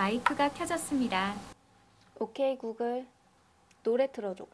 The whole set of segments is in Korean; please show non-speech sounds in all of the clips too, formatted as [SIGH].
마이크가 켜졌습니다. 오케이 구글 노래 틀어줘.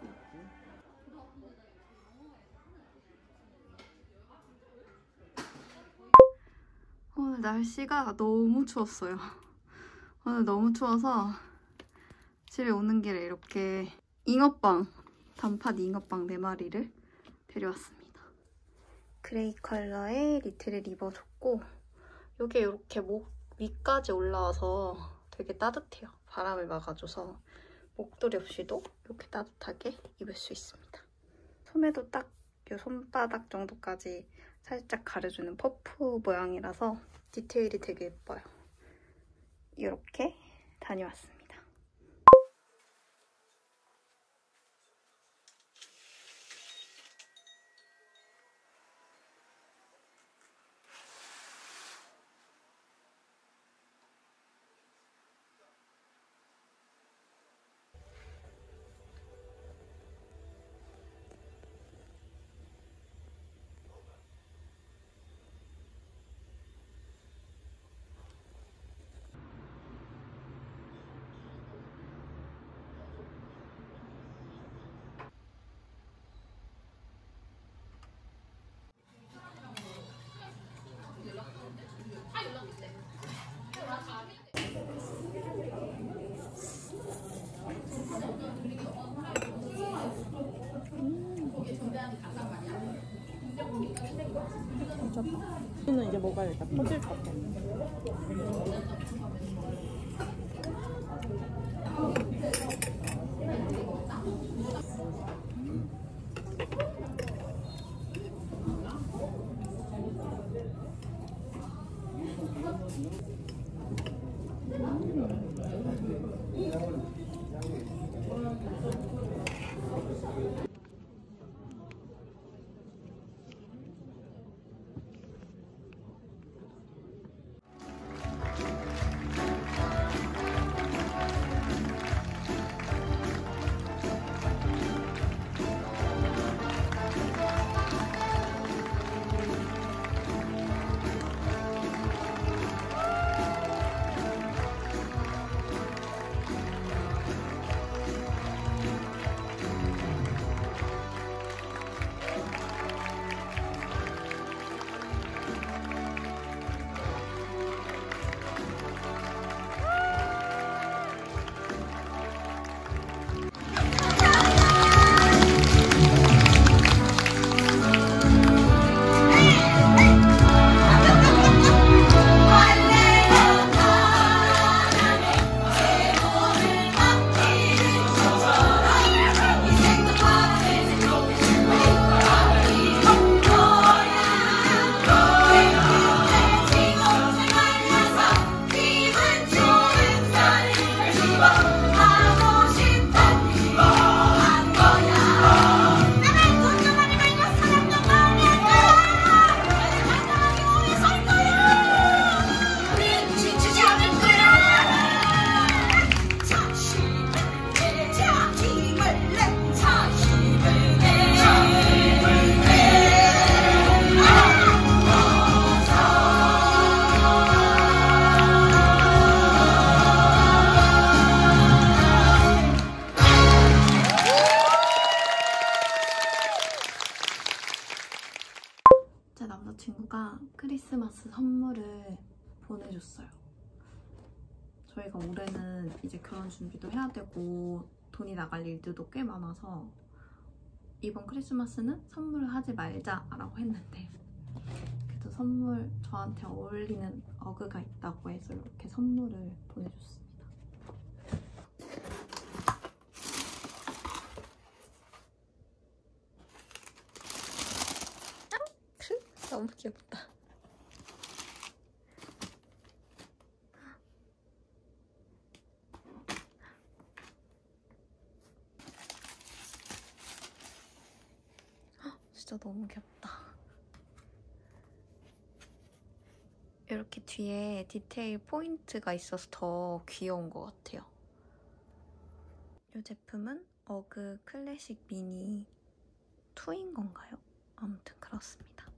스테이크도 있고 오늘 날씨가 너무 추웠어요. 오늘 너무 추워서 집에 오는 길에 이렇게 잉어빵, 단팥 잉어빵 4마리를 데려왔습니다. 그레이 컬러의 니트를 입어줬고 이게 이렇게 목 위까지 올라와서 되게 따뜻해요. 바람을 막아줘서 목도리 없이도 이렇게 따뜻하게 입을 수 있습니다. 소매도 딱 이 손바닥 정도까지 살짝 가려주는 퍼프 모양이라서 디테일이 되게 예뻐요. 이렇게 다녀왔습니다. 먹어야겠다. 퍼질 것 같아. 준비도 해야 되고 돈이 나갈 일들도 꽤 많아서 이번 크리스마스는 선물을 하지 말자라고 했는데 그래도 선물 저한테 어울리는 어그가 있다고 해서 이렇게 선물을 보내줬습니다. [LAUGHS] 너무 귀엽다. 진짜 너무 귀엽다. 이렇게 뒤에 디테일 포인트가 있어서 더 귀여운 것 같아요. 이 제품은 어그 클래식 미니 2인 건가요? 아무튼 그렇습니다.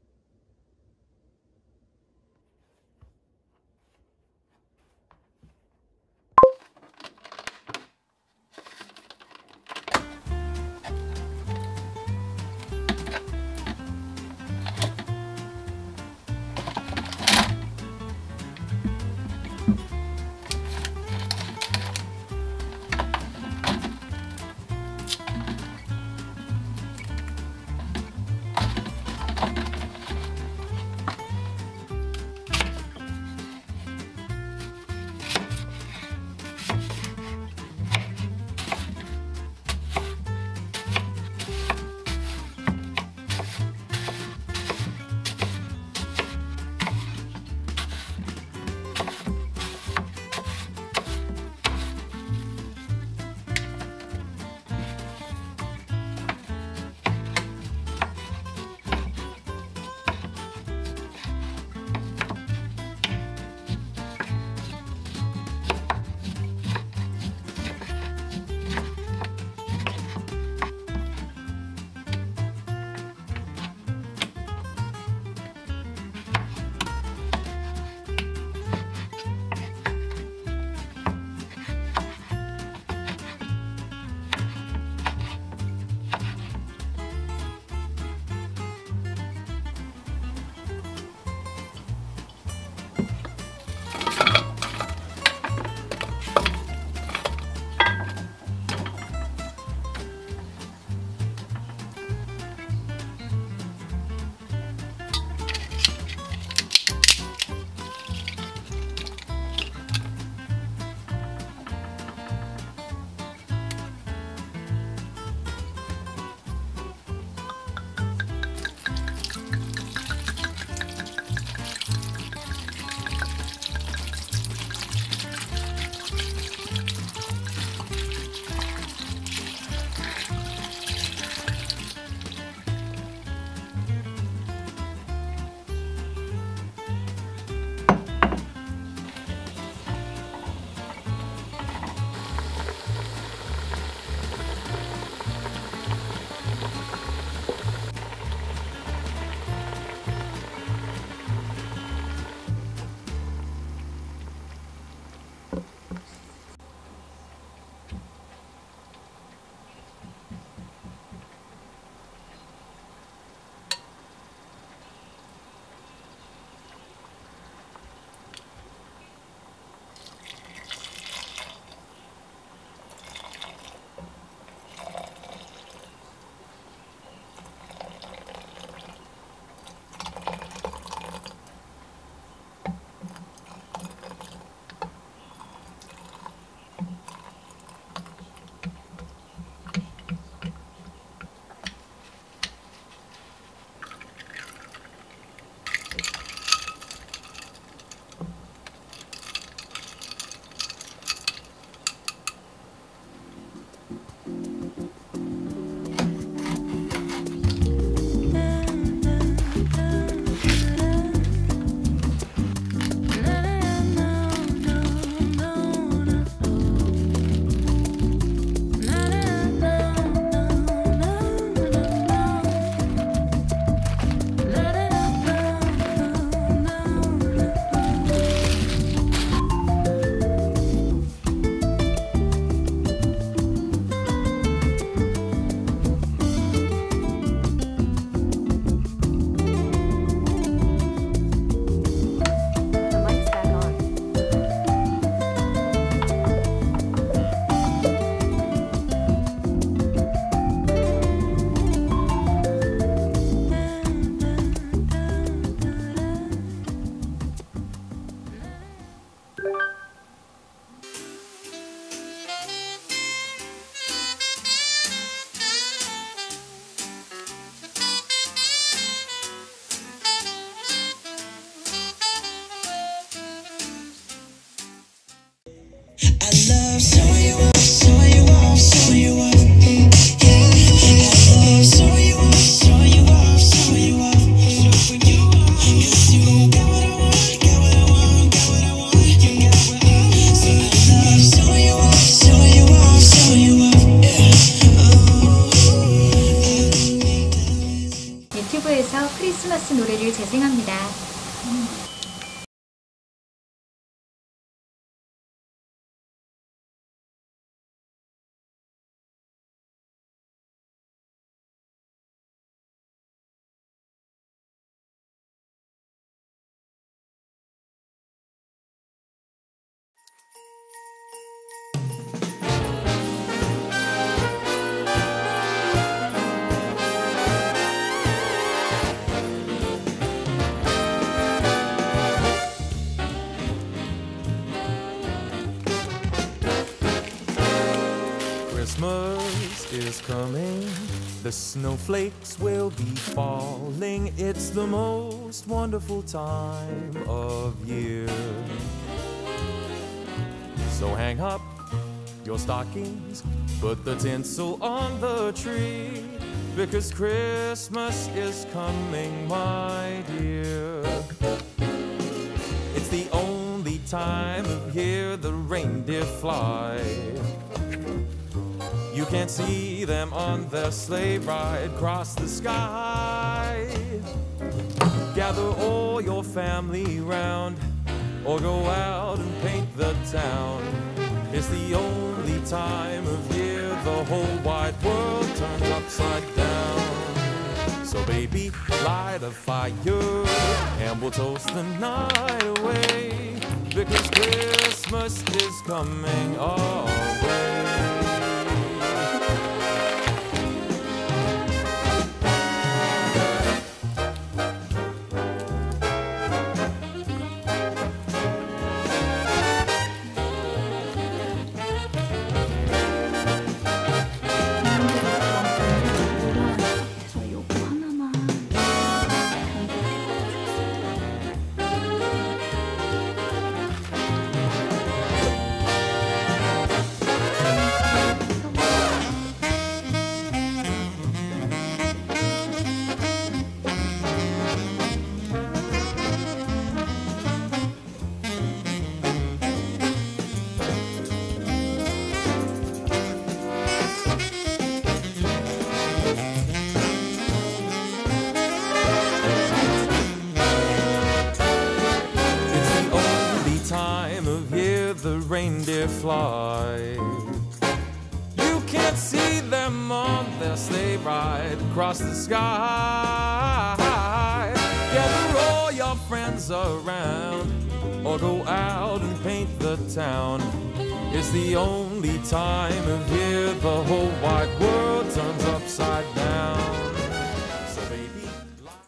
재생합니다. Coming. The snowflakes will be falling. It's the most wonderful time of year. So hang up your stockings, put the tinsel on the tree. Because Christmas is coming, my dear. It's the only time of year the reindeer fly. You can see them on their sleigh ride across the sky. Gather all your family round, or go out and paint the town. It's the only time of year the whole wide world turns upside down. So, baby, light a fire, and we'll toast the night away. Because Christmas is coming our the reindeer fly. You can't see them on their sleigh ride across the sky. Gather all your friends around, or go out and paint the town. It's the only time of year the whole wide world turns upside down.